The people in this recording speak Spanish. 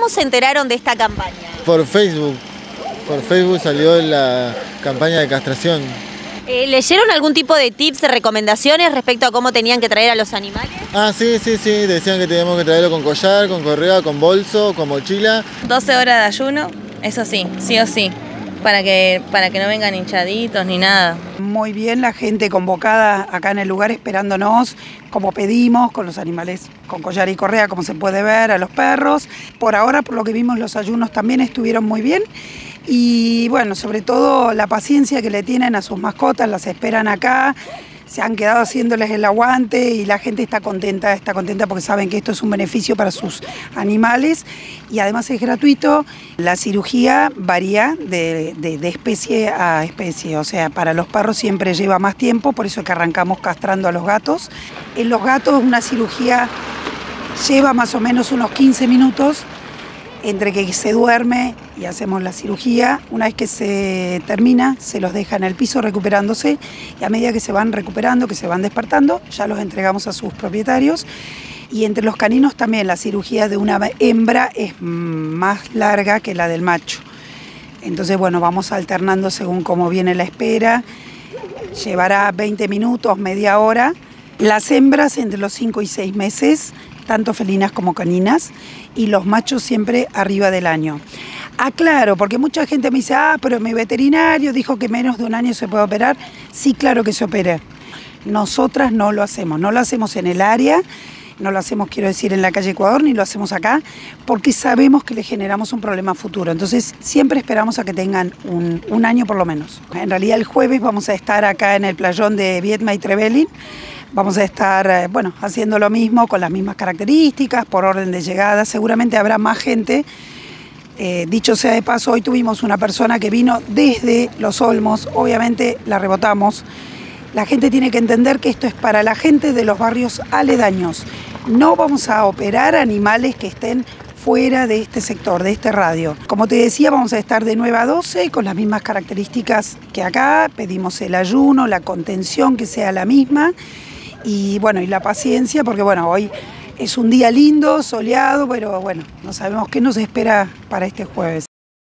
¿Cómo se enteraron de esta campaña? Por Facebook. Por Facebook salió la campaña de castración. Eh, ¿Leyeron algún tipo de tips, de recomendaciones respecto a cómo tenían que traer a los animales? Ah, sí, sí, sí. Decían que teníamos que traerlo con collar, con correa, con bolso, con mochila. 12 horas de ayuno, eso sí, sí o sí para que, para que no vengan hinchaditos ni nada. Muy bien, la gente convocada acá en el lugar esperándonos, como pedimos, con los animales con collar y correa, como se puede ver, a los perros. Por ahora, por lo que vimos, los ayunos también estuvieron muy bien. Y bueno, sobre todo la paciencia que le tienen a sus mascotas, las esperan acá se han quedado haciéndoles el aguante y la gente está contenta, está contenta porque saben que esto es un beneficio para sus animales y además es gratuito. La cirugía varía de, especie a especie, o sea, para los perros siempre lleva más tiempo, por eso es que arrancamos castrando a los gatos. En los gatos una cirugía lleva más o menos unos 15 minutos entre que se duerme y hacemos la cirugía, una vez que se termina, se los deja en el piso recuperándose y a medida que se van recuperando, que se van despertando, ya los entregamos a sus propietarios. Y entre los caninos también la cirugía de una hembra es más larga que la del macho. Entonces, bueno, vamos alternando según cómo viene la espera. Llevará 20 minutos, media hora. Las hembras entre los 5 y 6 meses tanto felinas como caninas, y los machos siempre arriba del año. Aclaro, porque mucha gente me dice, ah, pero mi veterinario dijo que menos de un año se puede operar. Sí, claro que se opera. Nosotras no lo hacemos, no lo hacemos en el área, no lo hacemos, quiero decir, en la calle Ecuador, ni lo hacemos acá, porque sabemos que le generamos un problema futuro. Entonces, siempre esperamos a que tengan un, un año por lo menos. En realidad, el jueves vamos a estar acá en el playón de Vietma y Trevelin Vamos a estar, eh, bueno, haciendo lo mismo con las mismas características, por orden de llegada. Seguramente habrá más gente. Eh, dicho sea de paso, hoy tuvimos una persona que vino desde Los Olmos, obviamente la rebotamos. La gente tiene que entender que esto es para la gente de los barrios aledaños. No vamos a operar animales que estén fuera de este sector, de este radio. Como te decía, vamos a estar de 9 a 12 con las mismas características que acá. Pedimos el ayuno, la contención que sea la misma y bueno, y la paciencia, porque bueno, hoy es un día lindo, soleado, pero bueno, no sabemos qué nos espera para este jueves.